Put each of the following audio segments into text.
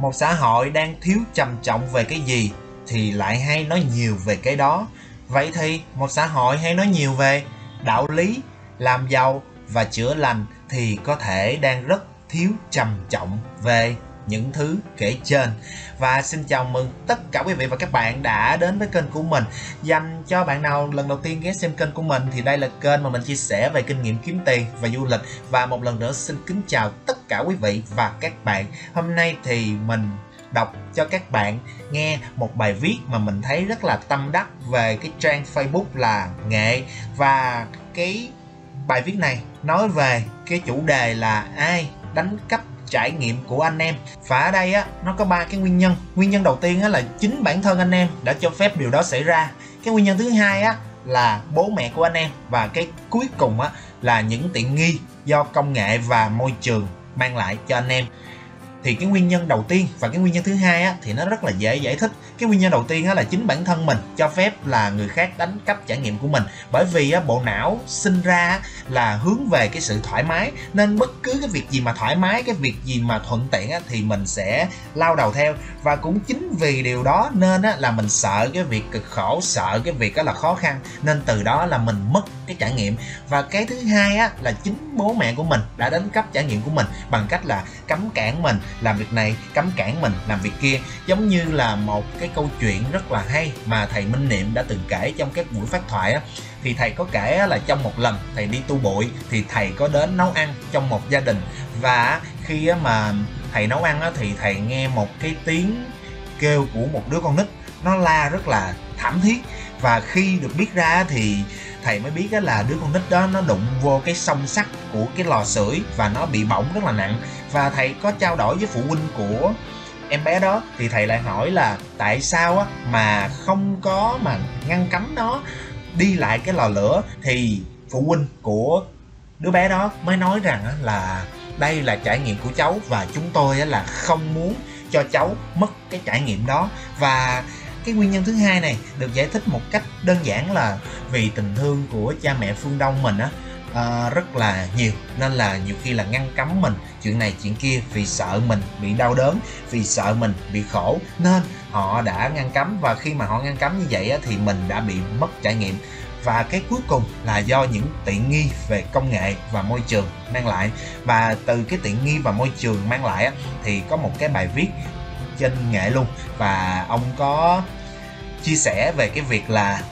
một xã hội đang thiếu trầm trọng về cái gì thì lại hay nói nhiều về cái đó. Vậy thì một xã hội hay nói nhiều về đạo lý, làm giàu và chữa lành thì có thể đang rất thiếu trầm trọng về những thứ kể trên. Và xin chào mừng tất cả quý vị và các bạn đã đến với kênh của mình. Dành cho bạn nào lần đầu tiên ghé xem kênh của mình thì đây là kênh mà mình chia sẻ về kinh nghiệm kiếm tiền và du lịch. Và một lần nữa xin kính chào tất cả quý vị và các bạn. Hôm nay thì mình đọc cho các bạn nghe một bài viết mà mình thấy rất là tâm đắc về cái trang Facebook là nghệ. Và cái bài viết này nói về cái chủ đề là ai, đánh cắp trải nghiệm của anh em. Và ở đây á, nó có ba cái nguyên nhân. Nguyên nhân đầu tiên á là chính bản thân anh em đã cho phép điều đó xảy ra. Cái nguyên nhân thứ hai á là bố mẹ của anh em. Và cái cuối cùng á là những tiện nghi do công nghệ và môi trường mang lại cho anh em thì cái nguyên nhân đầu tiên và cái nguyên nhân thứ hai á, thì nó rất là dễ giải thích. Cái nguyên nhân đầu tiên á, là chính bản thân mình cho phép là người khác đánh cắp trải nghiệm của mình. Bởi vì á, bộ não sinh ra là hướng về cái sự thoải mái. Nên bất cứ cái việc gì mà thoải mái cái việc gì mà thuận tiện á, thì mình sẽ lao đầu theo. Và cũng chính vì điều đó nên á, là mình sợ cái việc cực khổ sợ cái việc đó là khó khăn. Nên từ đó là mình mất cái trải nghiệm. Và cái thứ hai á, là chính bố mẹ của mình đã đánh cắp trải nghiệm của mình bằng cách là cấm cản mình làm việc này cấm cản mình làm việc kia. Giống như là một cái câu chuyện rất là hay mà thầy Minh Niệm đã từng kể trong các buổi phát thoại á. Thì thầy có kể là trong một lần thầy đi tu bụi thì thầy có đến nấu ăn trong một gia đình. Và khi mà thầy nấu ăn thì thầy nghe một cái tiếng kêu của một đứa con nít. Nó la rất là thảm thiết. Và khi được biết ra thì thầy mới biết là đứa con nít đó nó đụng vô cái song sắt của cái lò sưởi và nó bị bỏng rất là nặng. Và thầy có trao đổi với phụ huynh của em bé đó, thì thầy lại hỏi là tại sao á mà không có mà ngăn cấm nó đi lại cái lò lửa? Thì phụ huynh của đứa bé đó mới nói rằng là đây là trải nghiệm của cháu và chúng tôi là không muốn cho cháu mất cái trải nghiệm đó. Và cái nguyên nhân thứ hai này được giải thích một cách đơn giản là vì tình thương của cha mẹ phương đông mình á uh, rất là nhiều. Nên là nhiều khi là ngăn cấm mình chuyện này chuyện kia vì sợ mình bị đau đớn vì sợ mình bị khổ. Nên họ đã ngăn cấm và khi mà họ ngăn cấm như vậy á, thì mình đã bị mất trải nghiệm. Và cái cuối cùng là do những tiện nghi về công nghệ và môi trường mang lại. Và từ cái tiện nghi và môi trường mang lại á, thì có một cái bài viết trên nghệ luôn. Và ông có chia sẻ về cái việc là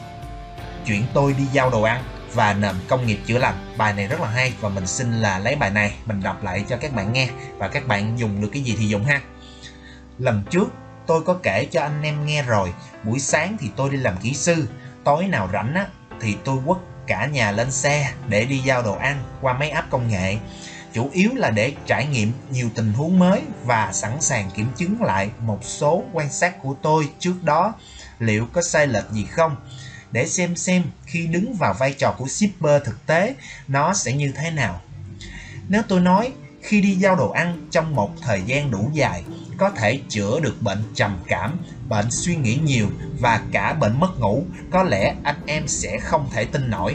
chuyện tôi đi giao đồ ăn và nền công nghiệp chữa lành bài này rất là hay và mình xin là lấy bài này mình đọc lại cho các bạn nghe và các bạn dùng được cái gì thì dùng ha. Lần trước tôi có kể cho anh em nghe rồi, buổi sáng thì tôi đi làm kỹ sư, tối nào rảnh á thì tôi quất cả nhà lên xe để đi giao đồ ăn qua máy áp công nghệ chủ yếu là để trải nghiệm nhiều tình huống mới và sẵn sàng kiểm chứng lại một số quan sát của tôi trước đó liệu có sai lệch gì không để xem xem khi đứng vào vai trò của shipper thực tế nó sẽ như thế nào. Nếu tôi nói khi đi giao đồ ăn trong một thời gian đủ dài có thể chữa được bệnh trầm cảm, bệnh suy nghĩ nhiều và cả bệnh mất ngủ, có lẽ anh em sẽ không thể tin nổi.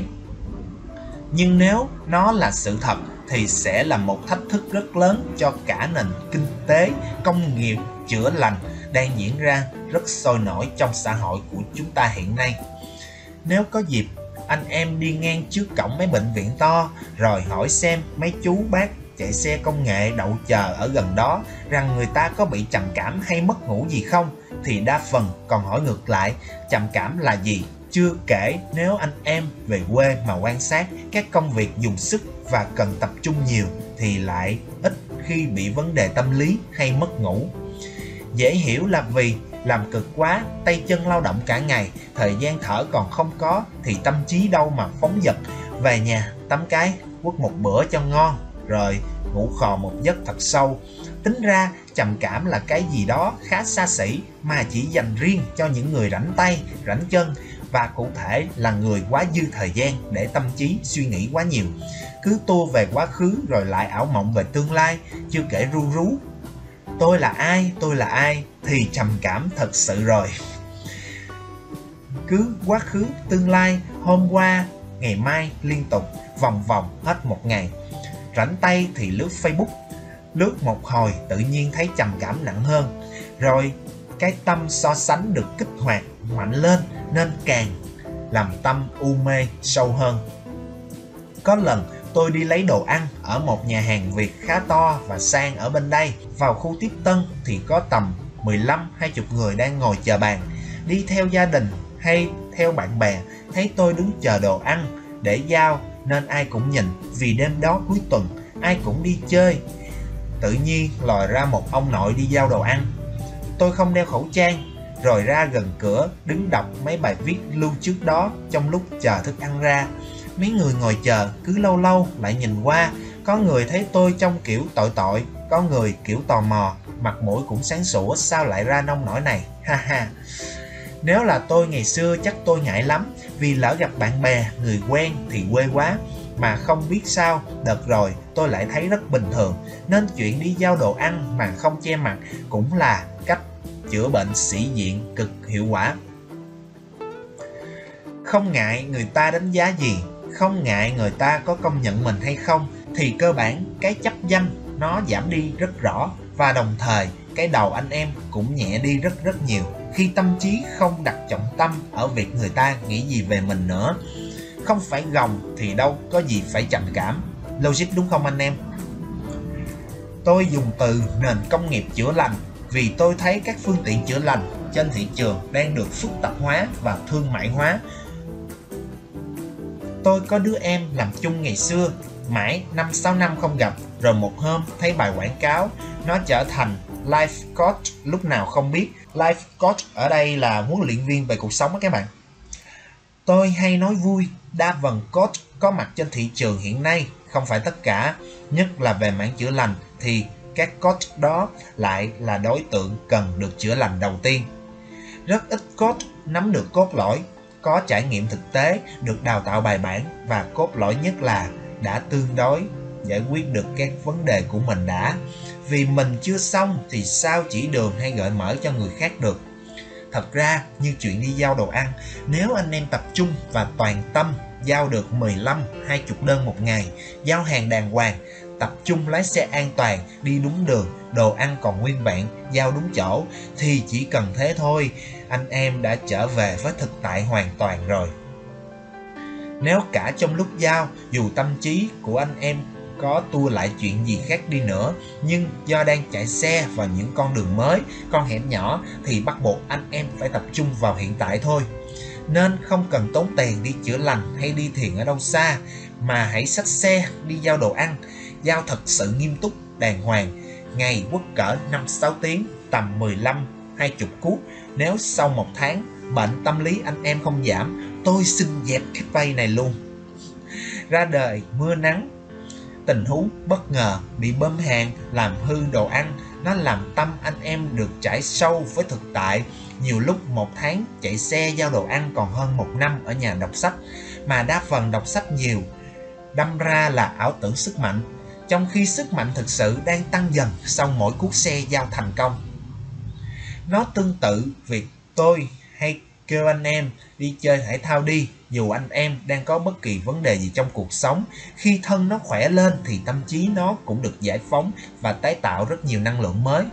Nhưng nếu nó là sự thật thì sẽ là một thách thức rất lớn cho cả nền kinh tế, công nghiệp, chữa lành đang diễn ra rất sôi nổi trong xã hội của chúng ta hiện nay. Nếu có dịp, anh em đi ngang trước cổng mấy bệnh viện to rồi hỏi xem mấy chú bác chạy xe công nghệ đậu chờ ở gần đó rằng người ta có bị trầm cảm hay mất ngủ gì không thì đa phần còn hỏi ngược lại trầm cảm là gì chưa kể nếu anh em về quê mà quan sát các công việc dùng sức và cần tập trung nhiều thì lại ít khi bị vấn đề tâm lý hay mất ngủ dễ hiểu là vì làm cực quá, tay chân lao động cả ngày, thời gian thở còn không có thì tâm trí đâu mà phóng dật. Về nhà tắm cái, quất một bữa cho ngon, rồi ngủ khò một giấc thật sâu. Tính ra trầm cảm là cái gì đó khá xa xỉ mà chỉ dành riêng cho những người rảnh tay, rảnh chân và cụ thể là người quá dư thời gian để tâm trí suy nghĩ quá nhiều. Cứ tua về quá khứ rồi lại ảo mộng về tương lai, chưa kể ru rú. Tôi là ai tôi là ai thì trầm cảm thật sự rồi. Cứ quá khứ tương lai hôm qua ngày mai liên tục vòng vòng hết một ngày. Rảnh tay thì lướt facebook lướt một hồi tự nhiên thấy trầm cảm nặng hơn. Rồi cái tâm so sánh được kích hoạt mạnh lên nên càng làm tâm u mê sâu hơn có lần tôi đi lấy đồ ăn ở một nhà hàng Việt khá to và sang ở bên đây. Vào khu tiếp tân thì có tầm 15 20 người đang ngồi chờ bàn. Đi theo gia đình hay theo bạn bè, thấy tôi đứng chờ đồ ăn để giao nên ai cũng nhìn vì đêm đó cuối tuần ai cũng đi chơi. Tự nhiên lòi ra một ông nội đi giao đồ ăn. Tôi không đeo khẩu trang, rồi ra gần cửa, đứng đọc mấy bài viết lưu trước đó trong lúc chờ thức ăn ra. Mấy người ngồi chờ, cứ lâu lâu lại nhìn qua. Có người thấy tôi trong kiểu tội tội, có người kiểu tò mò. Mặt mũi cũng sáng sủa, sao lại ra nông nổi này? Ha ha. Nếu là tôi ngày xưa, chắc tôi ngại lắm. Vì lỡ gặp bạn bè, người quen thì quê quá. Mà không biết sao, đợt rồi tôi lại thấy rất bình thường. Nên chuyện đi giao đồ ăn mà không che mặt cũng là cách chữa bệnh sĩ diện cực hiệu quả. Không ngại người ta đánh giá gì, không ngại người ta có công nhận mình hay không, thì cơ bản cái chấp danh nó giảm đi rất rõ và đồng thời cái đầu anh em cũng nhẹ đi rất rất nhiều khi tâm trí không đặt trọng tâm ở việc người ta nghĩ gì về mình nữa. Không phải gồng thì đâu, có gì phải trầm cảm. Logic đúng không anh em? Tôi dùng từ nền công nghiệp chữa lành vì tôi thấy các phương tiện chữa lành trên thị trường đang được phức tạp hóa và thương mại hóa Tôi có đứa em làm chung ngày xưa, mãi 5-6 năm không gặp, rồi một hôm thấy bài quảng cáo, nó trở thành life coach lúc nào không biết. Life coach ở đây là huấn luyện viên về cuộc sống đó các bạn. Tôi hay nói vui, đa phần coach có mặt trên thị trường hiện nay, không phải tất cả, nhất là về mảng chữa lành thì các coach đó lại là đối tượng cần được chữa lành đầu tiên. Rất ít coach nắm được cốt lõi có trải nghiệm thực tế, được đào tạo bài bản và cốt lõi nhất là đã tương đối giải quyết được các vấn đề của mình đã. Vì mình chưa xong thì sao chỉ đường hay gợi mở cho người khác được. Thật ra như chuyện đi giao đồ ăn, nếu anh em tập trung và toàn tâm giao được 15, 20 đơn một ngày, giao hàng đàng hoàng, tập trung lái xe an toàn, đi đúng đường, đồ ăn còn nguyên vẹn, giao đúng chỗ thì chỉ cần thế thôi, anh em đã trở về với thực tại hoàn toàn rồi. Nếu cả trong lúc giao, dù tâm trí của anh em có tua lại chuyện gì khác đi nữa, nhưng do đang chạy xe vào những con đường mới, con hẻm nhỏ thì bắt buộc anh em phải tập trung vào hiện tại thôi. Nên không cần tốn tiền đi chữa lành hay đi thiền ở đâu xa, mà hãy xách xe đi giao đồ ăn, giao thật sự nghiêm túc, đàng hoàng, ngày quất cỡ 5-6 tiếng, tầm 15 20 cú. Nếu sau một tháng bệnh tâm lý anh em không giảm, tôi xin dẹp cái vay này luôn. Ra đời mưa nắng, tình huống bất ngờ bị bơm hàng làm hư đồ ăn, nó làm tâm anh em được trải sâu với thực tại. Nhiều lúc một tháng chạy xe giao đồ ăn còn hơn một năm ở nhà đọc sách, mà đa phần đọc sách nhiều, đâm ra là ảo tưởng sức mạnh trong khi sức mạnh thực sự đang tăng dần sau mỗi cuốc xe giao thành công. Nó tương tự việc tôi hay kêu anh em đi chơi thể thao đi dù anh em đang có bất kỳ vấn đề gì trong cuộc sống. Khi thân nó khỏe lên thì tâm trí nó cũng được giải phóng và tái tạo rất nhiều năng lượng mới.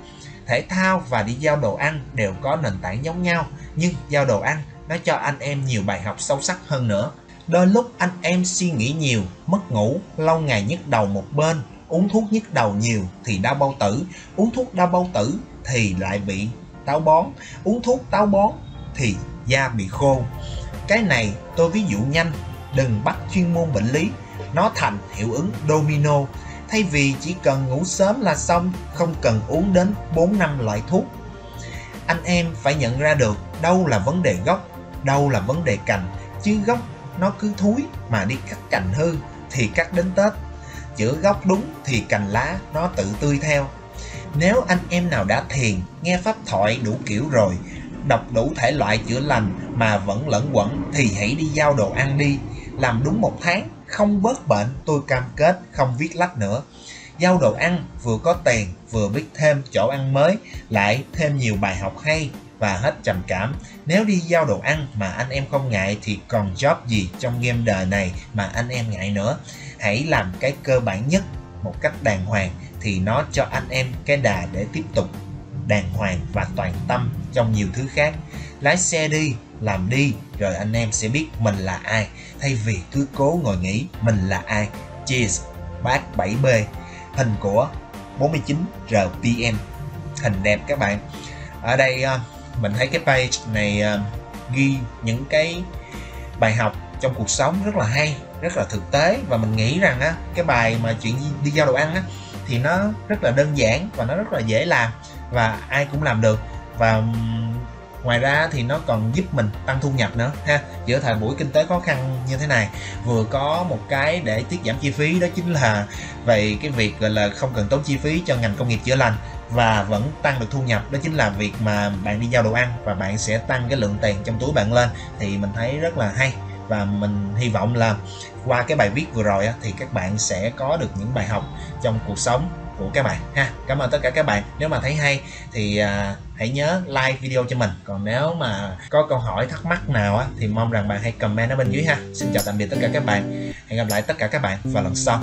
Thể thao và đi giao đồ ăn đều có nền tảng giống nhau nhưng giao đồ ăn nó cho anh em nhiều bài học sâu sắc hơn nữa. Đôi lúc anh em suy nghĩ nhiều, mất ngủ, lâu ngày nhức đầu một bên, uống thuốc nhức đầu nhiều thì đau bao tử, uống thuốc đau bao tử thì lại bị táo bón, uống thuốc táo bón thì da bị khô. Cái này tôi ví dụ nhanh, đừng bắt chuyên môn bệnh lý, nó thành hiệu ứng domino. Thay vì chỉ cần ngủ sớm là xong, không cần uống đến 4 năm loại thuốc. Anh em phải nhận ra được đâu là vấn đề gốc, đâu là vấn đề cành, chứ gốc nó cứ thúi mà đi cắt cành hư thì cắt đến Tết. Chữa gốc đúng thì cành lá nó tự tươi theo. Nếu anh em nào đã thiền, nghe pháp thoại đủ kiểu rồi, đọc đủ thể loại chữa lành mà vẫn lẫn quẩn thì hãy đi giao đồ ăn đi. Làm đúng một tháng, không bớt bệnh tôi cam kết không viết lách nữa. Giao đồ ăn vừa có tiền vừa biết thêm chỗ ăn mới lại thêm nhiều bài học hay và hết trầm cảm. Nếu đi giao đồ ăn mà anh em không ngại thì còn job gì trong game đời này mà anh em ngại nữa. Hãy làm cái cơ bản nhất một cách đàng hoàng thì nó cho anh em cái đà để tiếp tục đàng hoàng và toàn tâm trong nhiều thứ khác. Lái xe đi, làm đi, rồi anh em sẽ biết mình là ai. Thay vì cứ cố ngồi nghĩ mình là ai, cheers, bác 7B hình của 49 RPM hình đẹp các bạn. Ở đây ờ, mình thấy cái page này ờ, ghi những cái bài học trong cuộc sống rất là hay rất là thực tế. Và mình nghĩ rằng á, cái bài mà chuyện đi giao đồ ăn á, thì nó rất là đơn giản và nó rất là dễ làm và ai cũng làm được. Và ngoài ra thì nó còn giúp mình tăng thu nhập nữa, ha, giữa thời buổi kinh tế khó khăn như thế này. Vừa có một cái để tiết giảm chi phí, đó chính là về cái việc, gọi là, không cần tốn chi phí cho ngành công nghiệp chữa lành và vẫn tăng được thu nhập. Đó chính là việc mà bạn đi giao đồ ăn và bạn sẽ tăng cái lượng tiền trong túi bạn lên. Thì mình thấy rất là hay và mình hy vọng là qua cái bài viết vừa rồi thì các bạn sẽ có được những bài học trong cuộc sống của các bạn ha. Cảm ơn tất cả các bạn. Nếu mà thấy hay thì à, hãy nhớ like video cho mình. Còn nếu mà có câu hỏi thắc mắc nào á thì mong rằng bạn hãy comment ở bên dưới ha. Xin chào tạm biệt tất cả các bạn. Hẹn gặp lại tất cả các bạn vào lần sau.